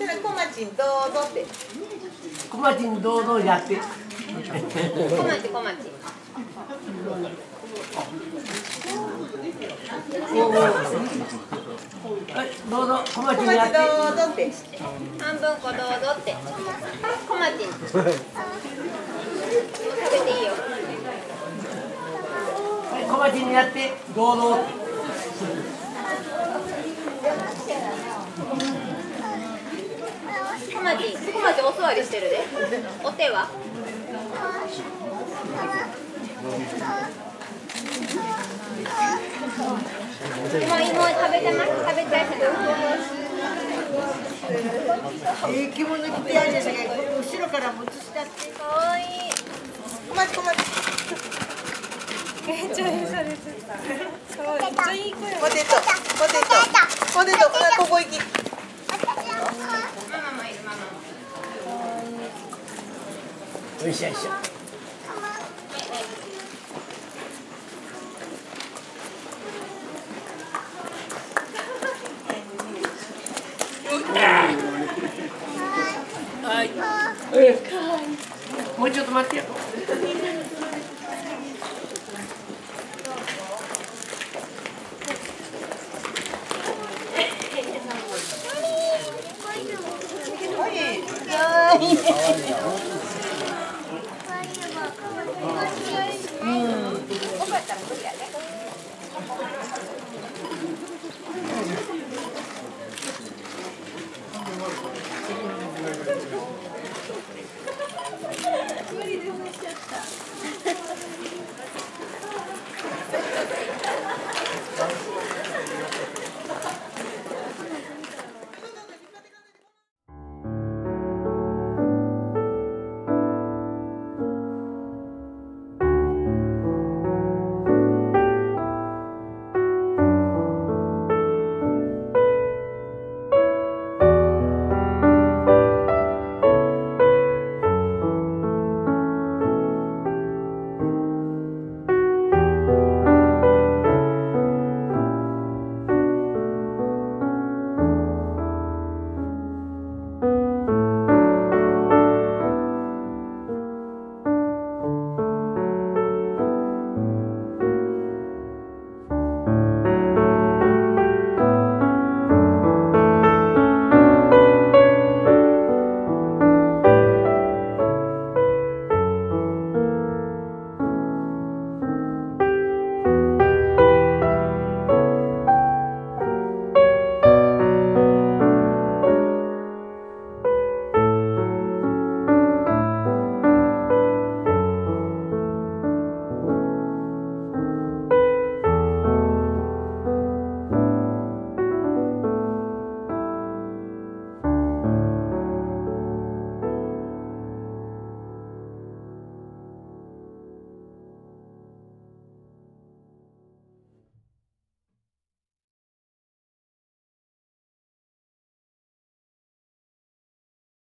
そしたらこまちんどうぞって。小町に堂々やって。こまちこまちはいどうぞ小町こにやって。まちどうぞって。半分こどうぞって。こまち食べていいよ。はい小町にやって堂々こまちこまちお座りしてるで。お手は？今今食べてます。食べち。ゃい着物着てやるんですけど後ろからも映したってかわいいこまちこまちめっちゃ愛されてた。す。ごい、めっちゃいい子や。ポテトポテトポテトほらここ行きよいしょよいしょ、もうちょっと待ってよ。可愛い。うん。